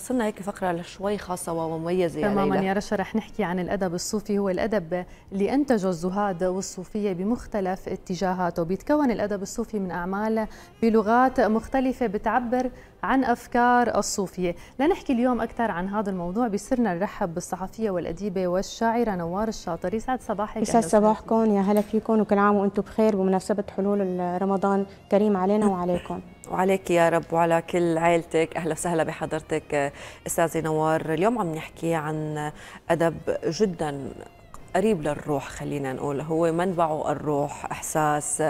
وصلنا هيك فقرة شوي خاصة ومميزة تماما يا رشا رح نحكي عن الأدب الصوفي. هو الأدب اللي أنتجه الزهاد والصوفية بمختلف اتجاهاته بيتكون الأدب الصوفي من أعمال بلغات مختلفة بتعبر عن أفكار الصوفية. لنحكي اليوم أكثر عن هذا الموضوع. بصرنا نرحب بالصحفية والأديبة والشاعرة نوار الشاطر يسعد صباحك يسعد صباحكم. يا هلا فيكم. وكل عام وأنتم بخير بمناسبة حلول رمضان. كريم علينا وعليكم. وعليك يا رب وعلى كل عائلتك. أهلا وسهلا بحضرتك أستاذة نوار. اليوم عم نحكي عن أدب جدا قريب للروح خلينا نقول. هو منبعه الروح إحساس.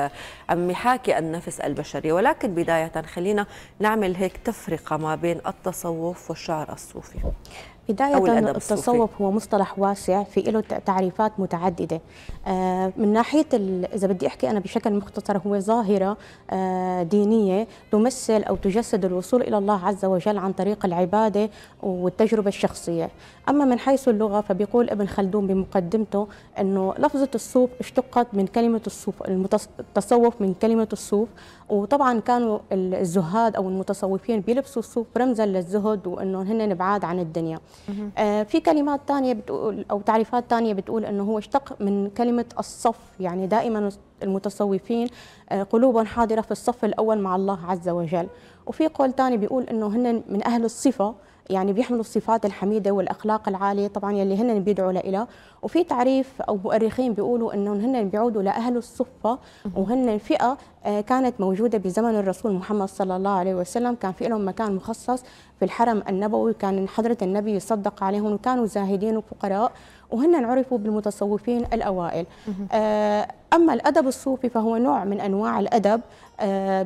عم يحاكي النفس البشري ولكن بداية خلينا نعمل هيك تفرقة ما بين التصوف والشعر الصوفي. بداية التصوف هو مصطلح واسع في له تعريفات متعددة. آه، من ناحية إذا بدي أحكي أنا بشكل مختصر هو ظاهرة آه، دينية تمثل أو تجسد الوصول إلى الله عز وجل عن طريق العبادة والتجربة الشخصية. أما من حيث اللغة فبيقول ابن خلدون بمقدمته أنه لفظة الصوف اشتقت من كلمة الصوف التصوف من كلمة الصوف. وطبعا كانوا الزهاد أو المتصوفين بيلبسوا الصوف رمزا للزهد وأنه هن بعاد عن الدنيا. آه في كلمات ثانية بتقول أو تعريفات ثانية بتقول أنه هو اشتق من كلمة الصف يعني دائما المتصوفين آه قلوبهم حاضرة في الصف الأول مع الله عز وجل. وفي قول ثاني بيقول أنه هن من أهل الصفة يعني بيحملوا الصفات الحميدة والأخلاق العالية طبعا يلي هن بيدعوا لها وفي تعريف أو مؤرخين بيقولوا أنهم هن بيعودوا لأهل الصفة وهن فئة آه، كانت موجودة بزمن الرسول محمد صلى الله عليه وسلم. كان في لهم مكان مخصص في الحرم النبوي. كان حضرة النبي يصدق عليهم وكانوا زاهدين وفقراء. وهن عرفوا بالمتصوفين الأوائل. آه، أما الأدب الصوفي فهو نوع من أنواع الأدب آه،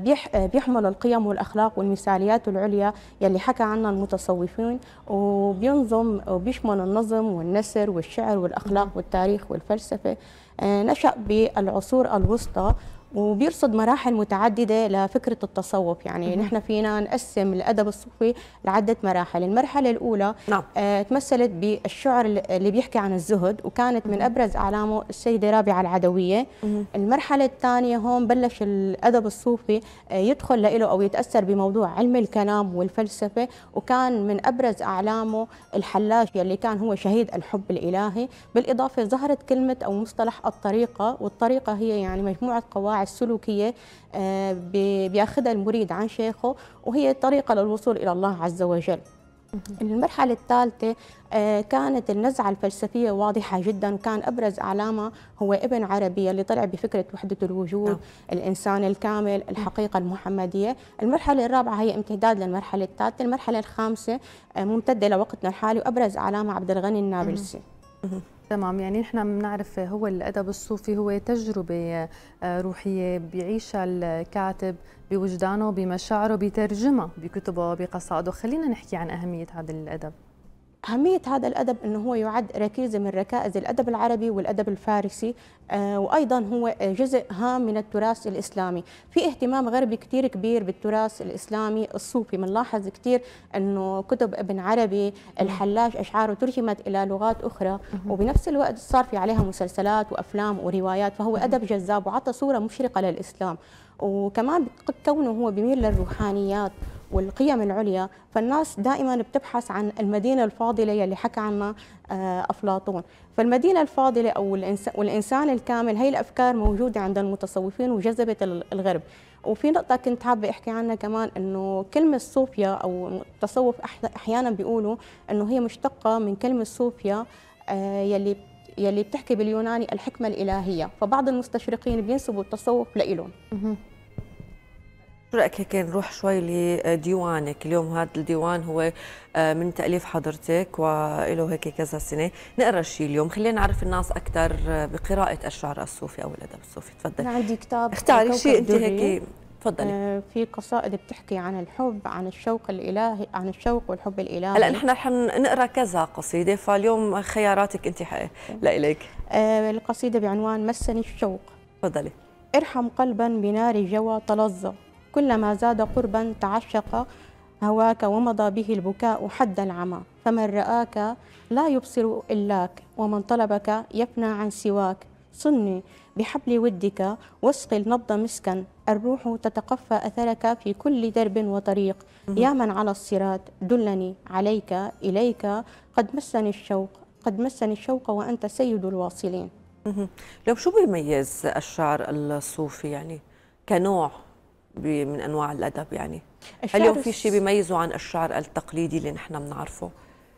بيحمل القيم والأخلاق والمثاليات العليا يلي حكى عنها المتصوفين وبينظم وبيشمل النظم والنسر والشعر والأخلاق والتاريخ والفلسفة. نشأ بالعصور الوسطى وبيرصد مراحل متعددة لفكرة التصوف. يعني نحن فينا نقسم الأدب الصوفي لعدة مراحل. المرحلة الأولى نعم. آه تمثلت بالشعر اللي بيحكي عن الزهد وكانت من أبرز أعلامه السيدة رابعة العدوية. مم. المرحلة الثانية هون بلش الأدب الصوفي آه يدخل له أو يتأثر بموضوع علم الكلام والفلسفة. وكان من أبرز أعلامه الحلاج يلي كان هو شهيد الحب الإلهي. بالإضافة ظهرت كلمة أو مصطلح الطريقة والطريقة هي يعني مجموعة قواعد السلوكية آه، بياخذها المريد عن شيخه وهي طريقة للوصول إلى الله عز وجل. المرحلة الثالثة آه، كانت النزعة الفلسفية واضحة جدا وكان أبرز أعلامها هو ابن عربي اللي طلع بفكرة وحدة الوجود نعم. الإنسان الكامل الحقيقة المحمدية. المرحلة الرابعة هي امتداد للمرحلة الثالثة. المرحلة الخامسة آه، ممتدة لوقتنا الحالي وأبرز أعلامها عبد الغني النابلسي. تمام يعني نحن بنعرف هو الأدب الصوفي هو تجربة آه، روحية بيعيشها الكاتب بوجدانه بمشاعره بيترجمها بكتبه بقصائده. خلينا نحكي عن أهمية هذا الأدب. أهمية هذا الأدب أنه هو يعد ركيزة من ركائز الأدب العربي والأدب الفارسي آه وأيضا هو جزء هام من التراث الإسلامي. في اهتمام غربي كتير كبير بالتراث الإسلامي الصوفي. بنلاحظ كتير أنه كتب ابن عربي الحلاج أشعاره ترجمت إلى لغات أخرى وبنفس الوقت صار في عليها مسلسلات وأفلام وروايات. فهو أدب جذاب وعطى صورة مشرقة للإسلام. وكمان كونه هو بيميل للروحانيات والقيم العليا فالناس دائما بتبحث عن المدينة الفاضلة يلي حكى عنها آه، أفلاطون. فالمدينة الفاضلة أو والإنسان الكامل هي الأفكار موجودة عند المتصوفين وجذبت الغرب. وفي نقطة كنت حابة أحكي عنها كمان إنه كلمة صوفيا أو التصوف أحيانا بيقولوا إنه هي مشتقة من كلمة صوفيا آه، يلي يلي بتحكي باليوناني الحكمة الإلهية. فبعض المستشرقين بينسبوا التصوف لإلهم. شو رايك هيك نروح شوي لديوانك. اليوم هذا الديوان هو آه، من تأليف حضرتك وله هيك كذا سنة. نقرأ شيء اليوم. خلينا نعرف الناس أكثر بقراءة الشعر الصوفي أو الأدب الصوفي. تفضلي. أنا عندي كتاب اختاري شيء أنت هيك تفضلي. آه في قصائد بتحكي عن الحب عن الشوق الإلهي عن الشوق والحب الإلهي. هلا نحن رح نقرأ كذا قصيدة. فاليوم خياراتك أنت لإلك آه القصيدة بعنوان مسني الشوق. تفضلي. ارحم قلبا بنار جوى تلظى كلما زاد قربا تعشق هواك ومضى به البكاء حد العمى. فمن رآك لا يبصر إلاك ومن طلبك يفنى عن سواك. صني بحبل ودك واسقي النبض مسكا. الروح تتقفى أثرك في كل درب وطريق. يا من على الصراط دلني عليك إليك. قد مسني الشوق قد مسني الشوق وأنت سيد الواصلين. لو شو بيميز الشعر الصوفي؟ يعني كنوع من أنواع الأدب يعني. هل اليوم في شيء بيميزه عن الشعر التقليدي اللي نحن بنعرفه؟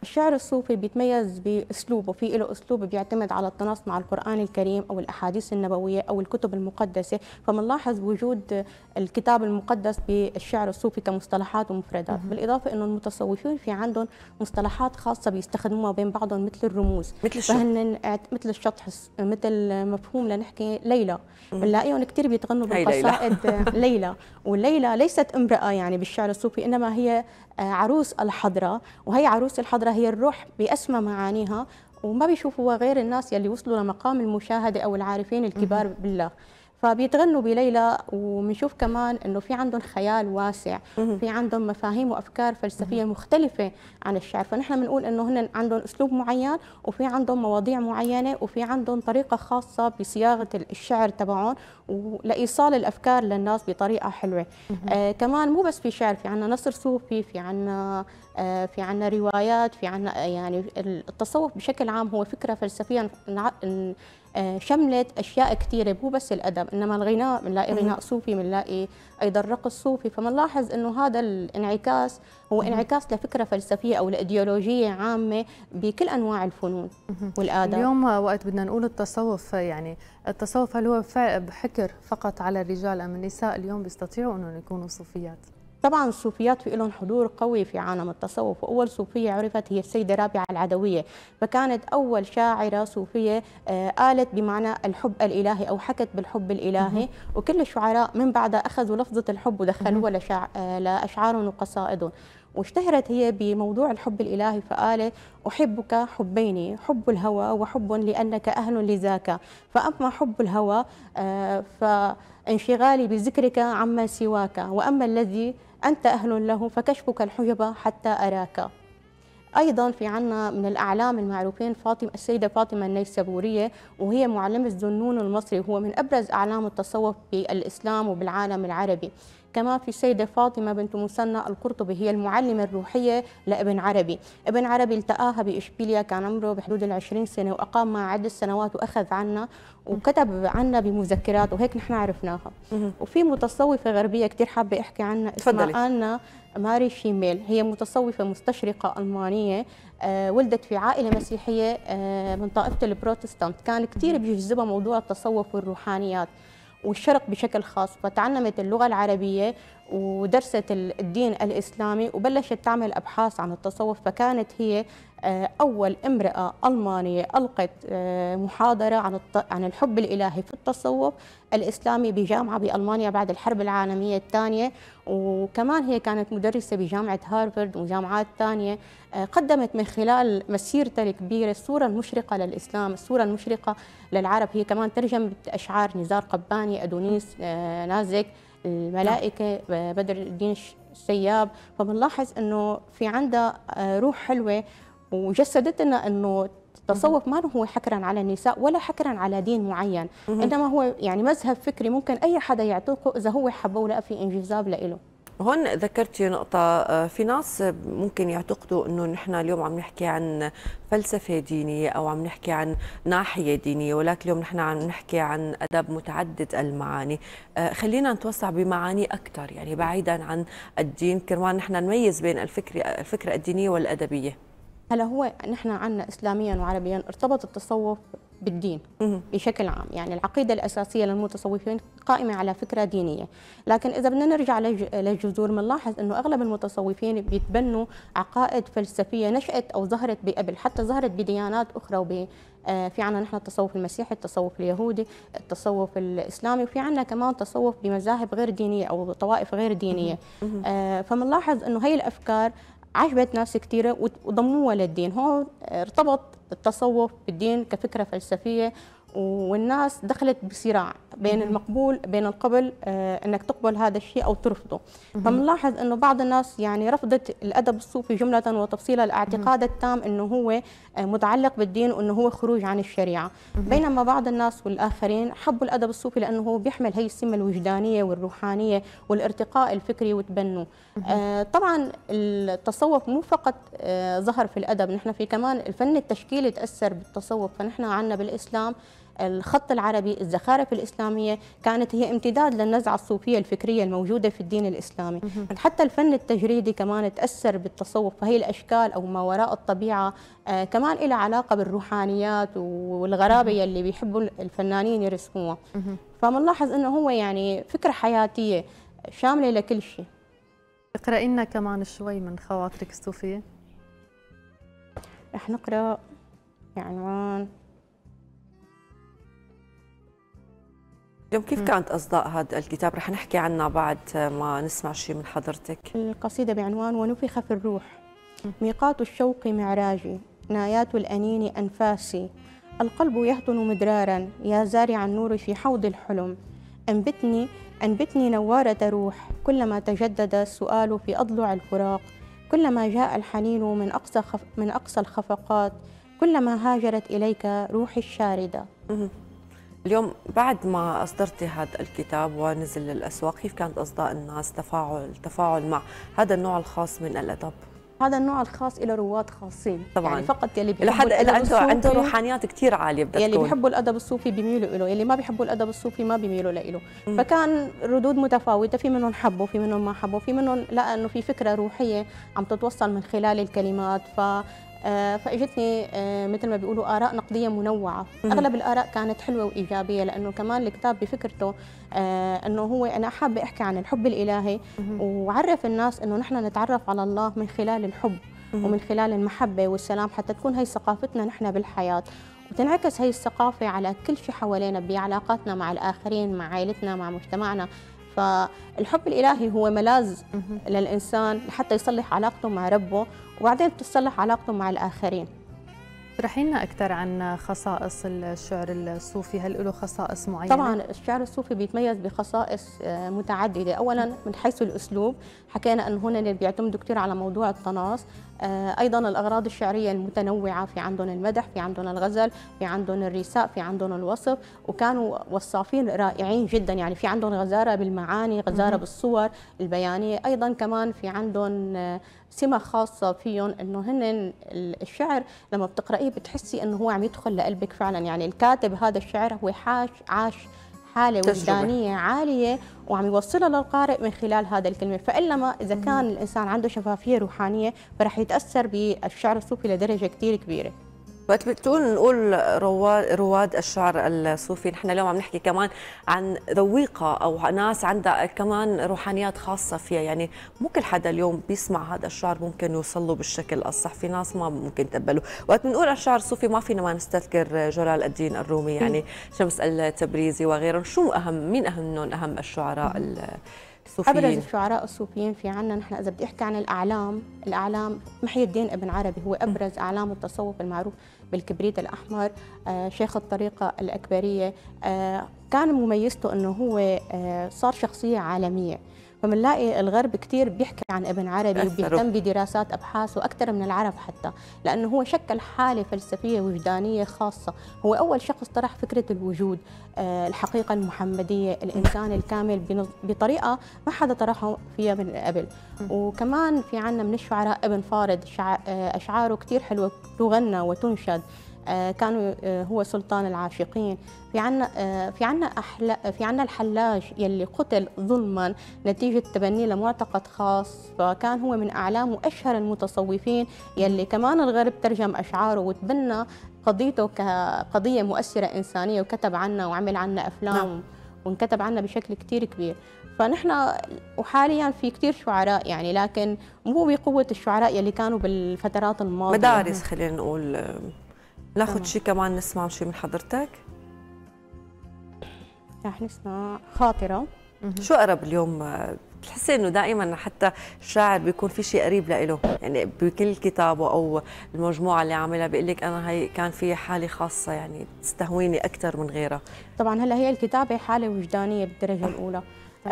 الشعر الصوفي بيتميز بأسلوبه في له أسلوب بيعتمد على التناص مع القرآن الكريم أو الأحاديث النبوية أو الكتب المقدسة. فبنلاحظ وجود الكتاب المقدس بالشعر الصوفي كمصطلحات ومفردات. بالإضافة إنه المتصوفين في عندهم مصطلحات خاصة بيستخدموها بين بعضهم مثل الرموز. مثل فهن مثل الشطح مثل مفهوم لنحكي ليلى. بنلاقيهم كثير بيتغنوا بالقصائد ليلى. وليلى ليست امرأة يعني بالشعر الصوفي إنما هي عروس الحضرة وهي عروس الحضرة هي الروح بأسمى معانيها وما بيشوفوها غير الناس يلي وصلوا لمقام المشاهدة أو العارفين الكبار بالله. فبيتغنوا بليلى وبنشوف كمان إنه في عندهم خيال واسع في عندهم مفاهيم وأفكار فلسفية مختلفة عن الشعر. فنحن بنقول إنه هن عندهم أسلوب معين وفي عندهم مواضيع معينة وفي عندهم طريقة خاصة بصياغة الشعر تبعهم ولإيصال الأفكار للناس بطريقة حلوة. آه كمان مو بس في شعر في عندنا نصر صوفي في عندنا آه في عندنا روايات في عندنا يعني التصوف بشكل عام هو فكرة فلسفيه شملت أشياء كثيره مو بس الأدب إنما الغناء بنلاقي غناء صوفي بنلاقي أيضا رقص صوفي فبنلاحظ إنه هذا الانعكاس هو انعكاس لفكرة فلسفية أو لإيديولوجية عامة بكل أنواع الفنون والآداب. اليوم وقت بدنا نقول التصوف يعني التصوف هل هو بحكر فقط على الرجال أم النساء اليوم بيستطيعوا إنهم يكونوا صوفيات؟ طبعا الصوفيات في لهم حضور قوي في عالم التصوف وأول صوفية عرفت هي السيدة رابعة العدوية فكانت أول شاعرة صوفية آه، قالت بمعنى الحب الإلهي أو حكت بالحب الإلهي. وكل الشعراء من بعدها أخذوا لفظة الحب ودخلوها آه، لأشعار وقصائد. واشتهرت هي بموضوع الحب الإلهي فقالت أحبك حبين حب الهوى وحب لأنك أهل لذاك. فأما حب الهوى آه، فانشغالي بذكرك عما سواك. وأما الذي أنت أهل له فكشفك الحجب حتى أراك. أيضا في عنا من الأعلام المعروفين فاطمة السيدة فاطمة النيسابورية وهي معلمة الزنون المصري وهو من أبرز أعلام التصوف بالاسلام وبالعالم العربي. كمان في السيدة فاطمة بنت مثنى القرطبي هي المعلمة الروحية لابن عربي. ابن عربي التقاها بإشبيليا كان عمره بحدود العشرين سنة وأقام معها عدة سنوات وأخذ عنا وكتب عنا بمذكرات وهيك نحن عرفناها. وفي متصوفة غربية كثير حابة أحكي عنها اسمها آنا ماري شيميل. هي متصوفة مستشرقة ألمانية آه ولدت في عائلة مسيحية آه من طائفة البروتستانت. كان كثير بيجذبها موضوع التصوف والروحانيات. والشرق بشكل خاص فتعلمت اللغة العربية ودرست الدين الإسلامي وبلشت تعمل أبحاث عن التصوف فكانت هي آه، أول امرأة ألمانية ألقت آه، محاضرة عن عن الحب الإلهي في التصوف الإسلامي بجامعة بألمانيا بعد الحرب العالمية الثانية. وكمان هي كانت مدرسة بجامعة هارفارد وجامعات ثانية. آه، قدمت من خلال مسيرتها الكبيرة الصورة المشرقة للإسلام الصورة المشرقة للعرب. هي كمان ترجمت أشعار نزار قباني أدونيس نازك. الملائكة بدر الدين السياب. فبنلاحظ أنه في عندها روح حلوة وجسدت لنا انه التصوف ما هو حكرا على النساء ولا حكرا على دين معين. إنما هو يعني مذهب فكري ممكن أي حدا يعتقه إذا هو حبه ولا في انجذاب له هون ذكرتي نقطة آه، في ناس ممكن يعتقدوا إنه نحن اليوم عم نحكي عن فلسفة دينية أو عم نحكي عن ناحية دينية ولكن اليوم نحن عم نحكي عن أدب متعدد المعاني. آه، خلينا نتوسع بمعاني أكثر يعني بعيدا عن الدين. كرمال نحن نميز بين الفكرة الفكرة الدينية والأدبية. هلا هو نحن عندنا اسلاميا وعربيا ارتبط التصوف بالدين بشكل عام. يعني العقيدة الأساسية للمتصوفين قائمة على فكرة دينية. لكن إذا بدنا نرجع للجذور بنلاحظ أنه أغلب المتصوفين بيتبنوا عقائد فلسفية نشأت أو ظهرت بقبل حتى ظهرت بديانات أخرى وب آه، في عنا نحن التصوف المسيحي التصوف اليهودي التصوف الإسلامي وفي عنا كمان تصوف بمذاهب غير دينية أو طوائف غير دينية. آه، فمنلاحظ أنه هي الأفكار عجبت ناس كثيرة وضموها للدين. هون ارتبط التصوف بالدين كفكرة فلسفية والناس دخلت بصراع بين المقبول بين القبل آه إنك تقبل هذا الشيء أو ترفضه. فبنلاحظ إنه بعض الناس يعني رفضت الأدب الصوفي جملة وتفصيلا الاعتقاد التام إنه هو آه متعلق بالدين وإنه هو خروج عن الشريعة. بينما بعض الناس والآخرين حبوا الأدب الصوفي لأنه هو بيحمل هي السمة الوجدانية والروحانية والارتقاء الفكري وتبنوا آه طبعا التصوف مو فقط ظهر في الأدب نحن في كمان الفن التشكيلي تأثر بالتصوف. فنحن عندنا بالإسلام الخط العربي الزخارف الإسلامية كانت هي امتداد للنزعة الصوفية الفكرية الموجودة في الدين الإسلامي. حتى الفن التجريدي كمان تأثر بالتصوف فهي الأشكال أو ما وراء الطبيعة آه كمان لها علاقة بالروحانيات والغرابة يلي بيحبوا الفنانين يرسموها. فمنلاحظ أنه هو يعني فكرة حياتية شاملة لكل شيء. اقرأي لنا كمان شوي من خواطرك الصوفية. رح نقرأ عنوان اليوم كيف كانت أصداء هذا الكتاب؟ رح نحكي عنها بعد ما نسمع شيء من حضرتك. القصيدة بعنوان ونفخ في الروح ميقات الشوق معراجي نايات الأنين أنفاسي. القلب يهطن مدرارا يا زارع النور في حوض الحلم. أنبتني أنبتني نوارة روح. كلما تجدد السؤال في أضلع الفراق. كلما جاء الحنين من أقصى خف من أقصى الخفقات. كلما هاجرت إليك روحي الشاردة. اليوم بعد ما أصدرتي هذا الكتاب ونزل للأسواق كيف كانت أصداء الناس تفاعل تفاعل مع هذا النوع الخاص من الأدب؟ هذا النوع الخاص له رواد خاصين. طبعا. يعني فقط يلي بيحبوا الأدب عنده عنده روحانيات كثير عالية بدها يلي بيحبوا الأدب الصوفي بيميلوا له يلي ما بيحبوا الأدب الصوفي ما بيميلوا له فكان ردود متفاوتة في منهم حبوا في منهم ما حبوا في منهم لقى إنه في فكرة روحية عم تتوصل من خلال الكلمات. ف فإجتني آه، مثل ما بيقولوا آراء نقدية منوعة. أغلب الآراء كانت حلوة وإيجابية لأنه كمان الكتاب بفكرته آه، إنه هو أنا حابة أحكي عن الحب الإلهي وعرف الناس إنه نحن نتعرف على الله من خلال الحب ومن خلال المحبة والسلام حتى تكون هي ثقافتنا نحن بالحياة. وتنعكس هي الثقافة على كل شيء حوالينا بعلاقاتنا مع الآخرين مع عائلتنا مع مجتمعنا. فالحب الإلهي هو ملاذ للإنسان لحتى يصلح علاقته مع ربه وبعدين تصلح علاقته مع الآخرين. اشرحي لنا أكثر عن خصائص الشعر الصوفي. هل له خصائص معينة؟ طبعا الشعر الصوفي بيتميز بخصائص آه، متعددة. اولا من حيث الأسلوب حكينا إنه هنا بيعتمدوا كثير على موضوع الطناس. آه، أيضا الأغراض الشعرية المتنوعة في عندهم المدح في عندهم الغزل في عندهم الرثاء في عندهم الوصف وكانوا وصافين رائعين جدا. يعني في عندهم غزارة بالمعاني غزارة بالصور البيانية. أيضا كمان في عندهم آه، سمة خاصة فيهم إنه هن الشعر لما بتقرأيه بتحسي إنه هو عم يدخل لقلبك فعلا. يعني الكاتب هذا الشعر هو حاش عاش حالة وجدانية عالية وعم يوصلها للقارئ من خلال هذا الكلمة. فإنما إذا كان الإنسان عنده شفافية روحانية فرح يتأثر بالشعر الصوفي لدرجة كثير كبيرة. وقت بتقول نقول رواد رواد الشعر الصوفي. نحن اليوم عم نحكي كمان عن ذويقة أو ناس عندها كمان روحانيات خاصة فيها. يعني مو كل حدا اليوم بيسمع هذا الشعر ممكن يوصل له بالشكل الصح في ناس ما ممكن تقبله. وقت بنقول الشعر الصوفي ما فينا ما نستذكر جلال الدين الرومي يعني شمس التبريزي وغيرهم. شو أهم؟ مين أهم أهم الشعراء الصوفيين؟ أبرز الشعراء الصوفيين في عنا نحن إذا بدي أحكي عن الأعلام الأعلام محي الدين ابن عربي. هو أبرز أعلام التصوف المعروف. بالكبريت الأحمر آه شيخ الطريقة الأكبرية آه كان مميزته إنه هو آه صار شخصية عالمية. فبنلاقي الغرب كثير بيحكي عن ابن عربي وبيهتم بدراسات ابحاثه أكثر من العرب حتى. لأنه هو شكل حالة فلسفية وجدانية خاصة. هو أول شخص طرح فكرة الوجود آه، الحقيقة المحمدية الإنسان الكامل بطريقة ما حدا طرحه فيها من قبل. وكمان في عنا من الشعراء ابن فارض آه، أشعاره كثير حلوة تغنى وتنشد. كانوا آه، هو سلطان العاشقين. في عنا آه، في عنا أحلا في عنا الحلاج يلي قتل ظلما نتيجة تبنيه لمعتقد خاص فكان هو من أعلام وأشهر المتصوفين يلي كمان الغرب ترجم أشعاره وتبنى قضيته كقضية مؤثرة إنسانية وكتب عنها وعمل عنها أفلام نعم. وانكتب عنها بشكل كتير كبير. فنحن وحاليا في كتير شعراء يعني لكن مو بقوة الشعراء يلي كانوا بالفترات الماضية. مدارس خلينا نقول ناخذ شيء كمان نسمع شيء من حضرتك؟ رح نسمع خاطرة. شو قرب اليوم؟ بتحسي إنه دائما حتى الشاعر بيكون في شيء قريب له يعني بكل كتابه أو المجموعة اللي عاملها بيقول لك أنا هي كان في حالي خاصة يعني تستهويني أكثر من غيرها. طبعا هلأ هي الكتابة حالة وجدانية بالدرجة الأولى.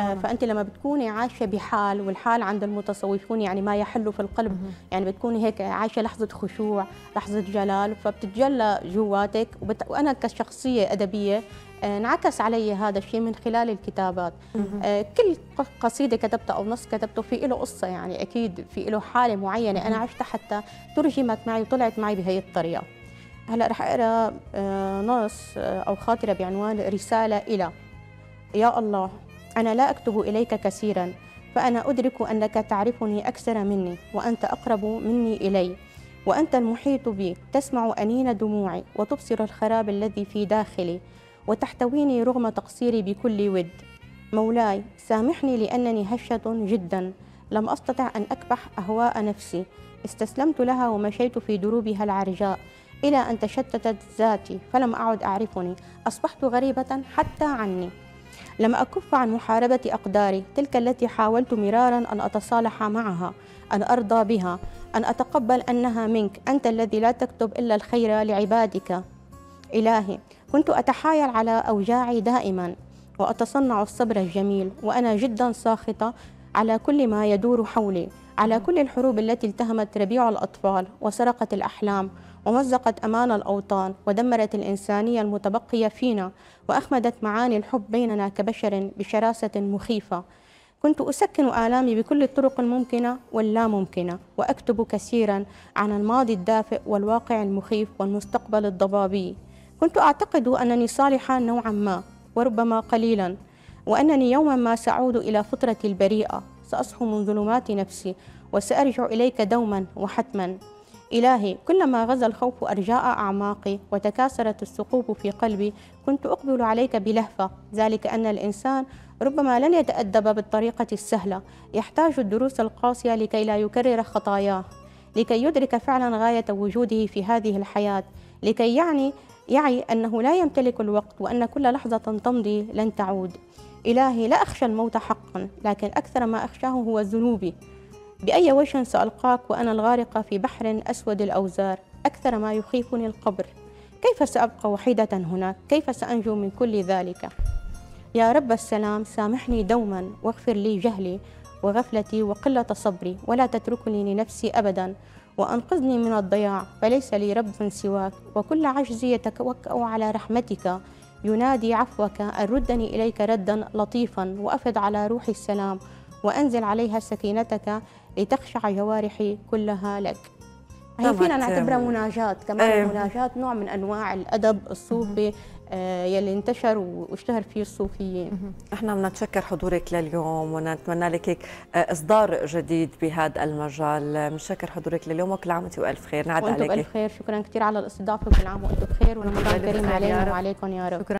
آه فأنت لما بتكوني عايشة بحال والحال عند المتصوفون يعني ما يحل في القلب يعني بتكوني هيك عايشة لحظة خشوع لحظة جلال فبتتجلى جواتك. وبت... وأنا كشخصية أدبية آه، انعكس علي هذا الشيء من خلال الكتابات. آه كل قصيدة كتبتها أو نص كتبته في له قصة يعني أكيد في له حالة معينة أنا عشتها حتى ترجمت معي وطلعت معي بهي الطريقة. هلأ رح أقرأ آه نص آه أو خاطرة بعنوان رسالة إلى. يا الله. أنا لا أكتب إليك كثيرا فأنا أدرك أنك تعرفني أكثر مني وأنت أقرب مني إلي وأنت المحيط بي تسمع أنين دموعي وتبصر الخراب الذي في داخلي وتحتويني رغم تقصيري بكل ود. مولاي سامحني لأنني هشة جدا. لم أستطع أن أكبح أهواء نفسي. استسلمت لها ومشيت في دروبها العرجاء. إلى أن تشتتت ذاتي فلم أعد أعرفني. أصبحت غريبة حتى عني. لم أكف عن محاربة أقداري تلك التي حاولت مرارا أن أتصالح معها أن أرضى بها أن أتقبل أنها منك أنت الذي لا تكتب إلا الخير لعبادك. إلهي كنت أتحايل على أوجاعي دائما وأتصنع الصبر الجميل وأنا جدا ساخطة على كل ما يدور حولي على كل الحروب التي التهمت ربيع الأطفال وسرقت الأحلام ومزقت أمان الأوطان ودمرت الإنسانية المتبقية فينا وأخمدت معاني الحب بيننا كبشر بشراسة مخيفة. كنت أسكن آلامي بكل الطرق الممكنة واللا ممكنة وأكتب كثيرا عن الماضي الدافئ والواقع المخيف والمستقبل الضبابي. كنت أعتقد أنني صالحة نوعا ما وربما قليلا وأنني يوما ما سأعود إلى فطرتي البريئة. سأصحو من ظلمات نفسي وسأرجع إليك دوما وحتما. إلهي كلما غزا الخوف أرجاء أعماقي وتكاثرت الثقوب في قلبي كنت أقبل عليك بلهفة. ذلك أن الإنسان ربما لن يتأدب بالطريقة السهلة. يحتاج الدروس القاسية لكي لا يكرر خطاياه لكي يدرك فعلا غاية وجوده في هذه الحياة لكي يعني يعي أنه لا يمتلك الوقت وأن كل لحظة تمضي لن تعود. إلهي لا أخشى الموت حقا لكن أكثر ما أخشاه هو ذنوبي. بأي وجه سألقاك وأنا الغارقة في بحر أسود الأوزار أكثر ما يخيفني القبر كيف سأبقى وحيدة هناك؟ كيف سأنجو من كل ذلك؟ يا رب السلام سامحني دوما واغفر لي جهلي وغفلتي وقلة صبري ولا تتركني لنفسي أبدا وأنقذني من الضياع فليس لي رب سواك وكل عجزي يتوكأ على رحمتك ينادي عفوك أن ردني إليك ردا لطيفا وأفض على روحي السلام وأنزل عليها سكينتك لتخشع جوارحي كلها لك. هي فينا نعتبرها مناجاة كمان أيه. مناجاة نوع من أنواع الأدب الصوفي آه يلي انتشر واشتهر فيه الصوفيين. إحنا بنتشكر حضورك لليوم ونتمنى لك هيك إصدار جديد بهذا المجال. بنشكر حضورك لليوم وكل عام وأنت بالف خير. نعد عليك. بألف خير. شكرا كثير على الاستضافة وكل عام وأنتم بخير ورمضان كريم علينا وعليكم يا رب. شكرا.